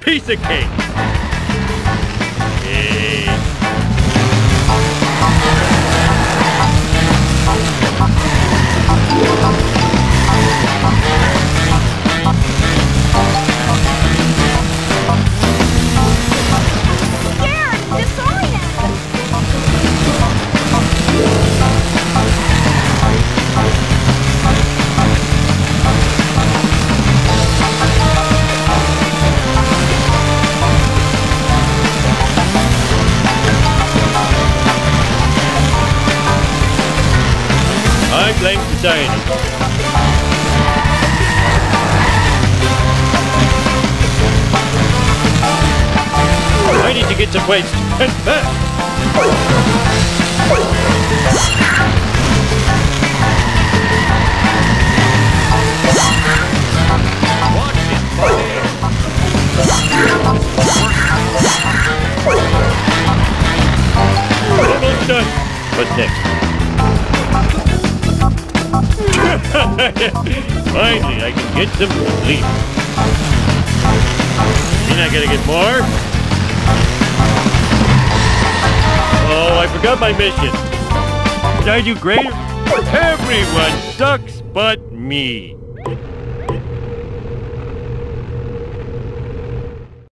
Piece of cake. I blame society. I need to get some done. What's next? Finally, I can get some sleep. You're not gonna get more. Oh, I forgot my mission. Did I do great? Everyone sucks but me.